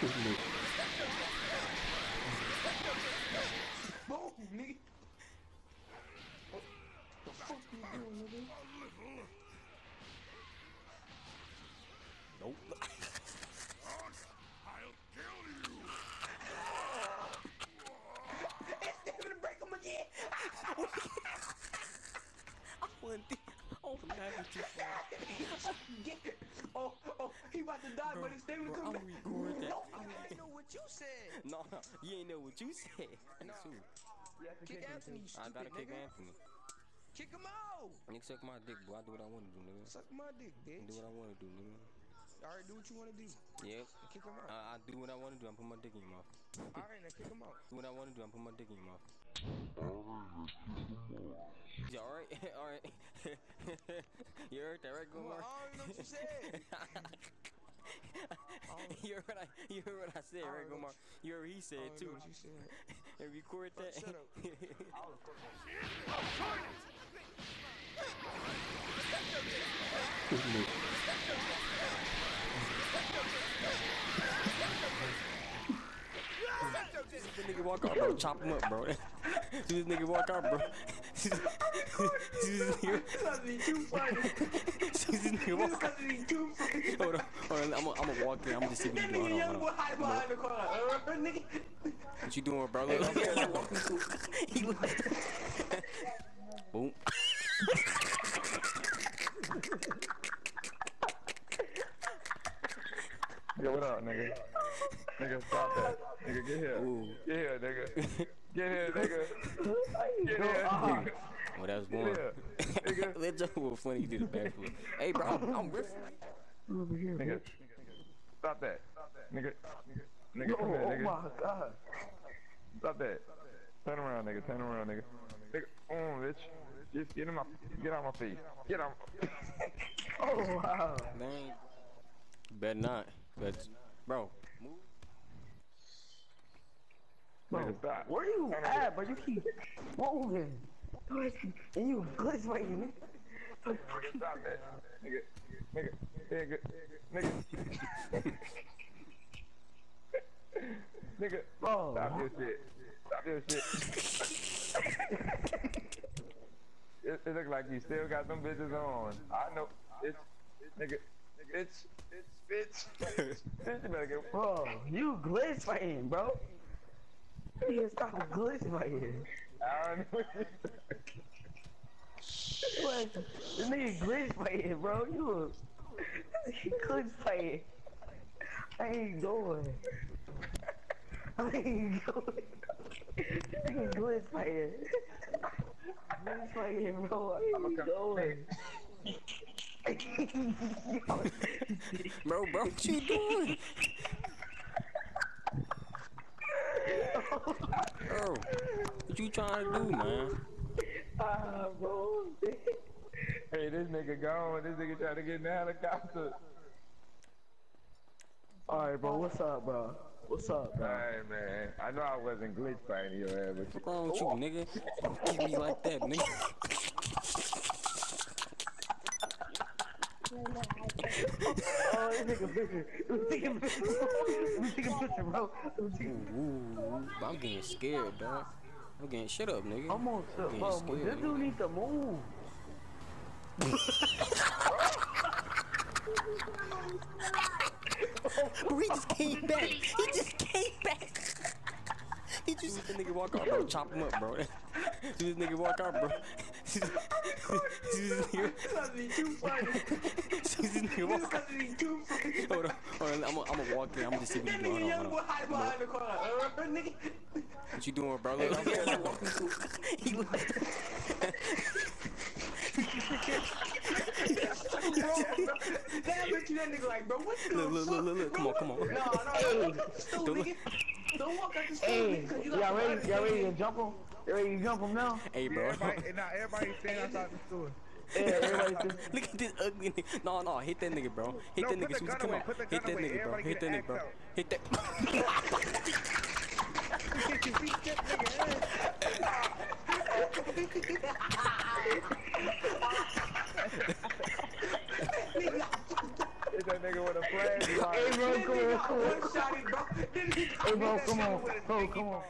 Boom, nigga. What the fuck you doing, nigga? Nope. I'll kill you. It's gonna break him again. One thing. Oh, I'm having too far. About to die, but he's still Bro, coming I'm back. record that. No. I know what you said. No, no, you ain't know what you said. Shoot. Kick Anthony, you I stupid gotta kick nigga. Anthony. Kick him out. Nigga, suck my dick, boy. I do what I want to do, nigga. Suck my dick, Do what I want to do, nigga. Alright, do what you want to do. Yep. Kick him out. I, I do what I want to do. I'm putting my dick in your mouth. Alright, now kick him out. Do what I want to do. I'm putting my dick in your mouth. Yeah, all right, all right. you heard that, right, Well, I don't know what you said. you heard what I, you heard what I said, I right, don't? You heard what he said too. what you said. And record that. Shut up. this nigga walk out, bro. Chop him up, bro. This nigga walk out, bro. This nigga. This has to be too funny. See this This has out. too funny. Hold on, hold on. I'm gonna I'm walk in. I'm gonna see what That you doing. Hold on, boy hold on. hide behind the corner. What you doing, bro? Hey, I'm here, walking through. He look- Boom. Yo, what up, nigga? Nigga, stop that. Nigga, get here. Ooh. Get here, nigga. Get here, nigga. Get here. Well, that was Get one. here. Nigga. That joke was funny. He did a backflip. Hey, bro, I'm, I'm riffing. Nigga. Stop that. Stop that. Nigga. Nigga, come here, nigga. Oh nigga. my god. Stop that. Turn around, nigga. Turn around, nigga. Nigga, on, bitch. Just get in my, get out my face. Get out. Oh wow. Dang. Better not. But, bro, move. Nigga, stop. Where you at, bro? You keep moving. And you glittering. Nigga, stop that. Nigga, nigga, nigga, nigga. nigga, Bro. stop your shit. Stop your shit. it, it look like you still got them bitches on. I know. It's, nigga, bitch, bitch. bitch, you better get. Bro, you glittering, bro. You stop glittering. I don't know. What? This nigga glittering, bro. You you glittering. I ain't going. I ain't going. This nigga glittering. Glittering, bro. I ain't going. Bro, bro, what you doing? bro, what you trying to do, man? Ah, bro. Hey, this nigga gone. This nigga trying to get in the helicopter. Alright, bro. What's up, bro? What's up, bro? Alright, man. I know I wasn't glitch fighting your ass, but What's wrong with you, nigga? Keep me like that, nigga. Oh, this nigga picture. This nigga picture. This nigga picture, bro. This nigga- Ooh, I'm getting scared, dog. I'm getting shut up, nigga. I'm on to, Getting bro, scared, this dude need to move. Bro, he just came back. He just came back. He just see the nigga walk out, bro. Chop him up, bro. See this nigga walk out, bro. This see this. Has to be. Susan's here. To be too funny. Hold on, hold on. I'm gonna walk in. I'm gonna see what That you doing. Hold on, hold on. behind the corner. What you doing, bro? Look, look. Look, look, look, look. Come on, come on. No, no, no, the Don't look- Don't walk out the stool, Hey, nigga, you y'all ready? Ready to jump him? You ready to jump him now? Hey, bro. everybody, now everybody standing outside the store. Yeah, Look at this ugly nigga. No, no, hit that nigga, bro. Hit No, that nigga. the Come away, on. put the Hit that away. nigga, bro. Everybody Hit that nigga, bro. out. Hit that. It's that nigga with a flag. Hey, bro, come on, come on. one shot, bro. bro. Hey, bro, come on. Bro, come on.